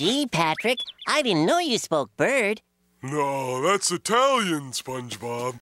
Gee, Patrick, I didn't know you spoke bird. No, that's Italian, SpongeBob.